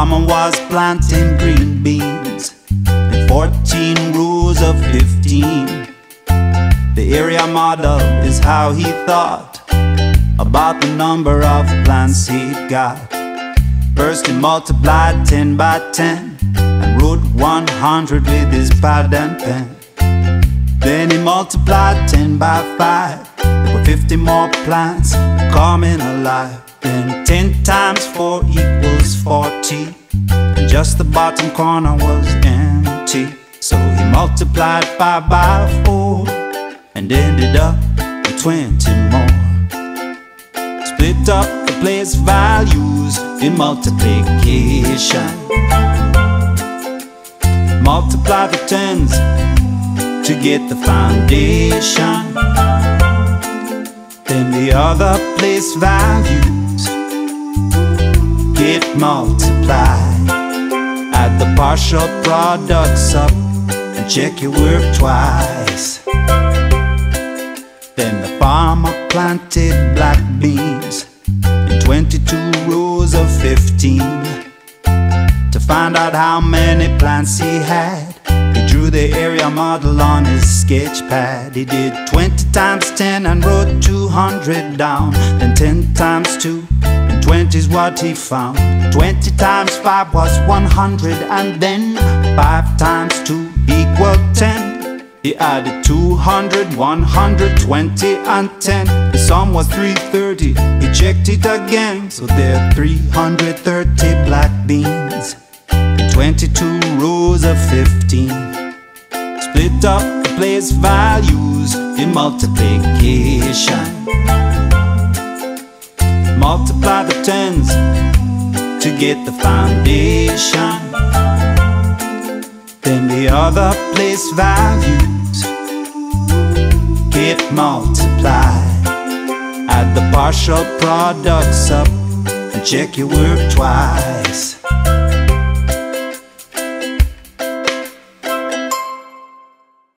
farmer was planting green beans in 14 rows of 15. The area model is how he thought about the number of plants he got. First he multiplied 10 by 10 and wrote 100 with his pad and pen. Then he multiplied 10 by 5 There were 50 more plants coming alive Then 10 times 4 equals 40 And just the bottom corner was empty. So he multiplied 5 by 4 And ended up with 20 more. Split up the place values in multiplication. Multiply the tens to get the foundation. Then the other place values get multiplied. Add the partial products up and check your work twice. Then the farmer planted black beans in 22 rows of 15 to find out how many plants he had he drew the area model on his sketch pad. He did 20 times 10 and wrote 200 down. Then 10 times 2 and 20 is what he found. 20 times 5 was 100 and then 5 times 2 equal 10. He added 200, 120 and 10. The sum was 330. He checked it again. So there are 330 black beans in 22 rows of 15. Split up the place values in multiplication. To get the foundation. Then the other place values get multiplied. Add the partial products up and check your work twice.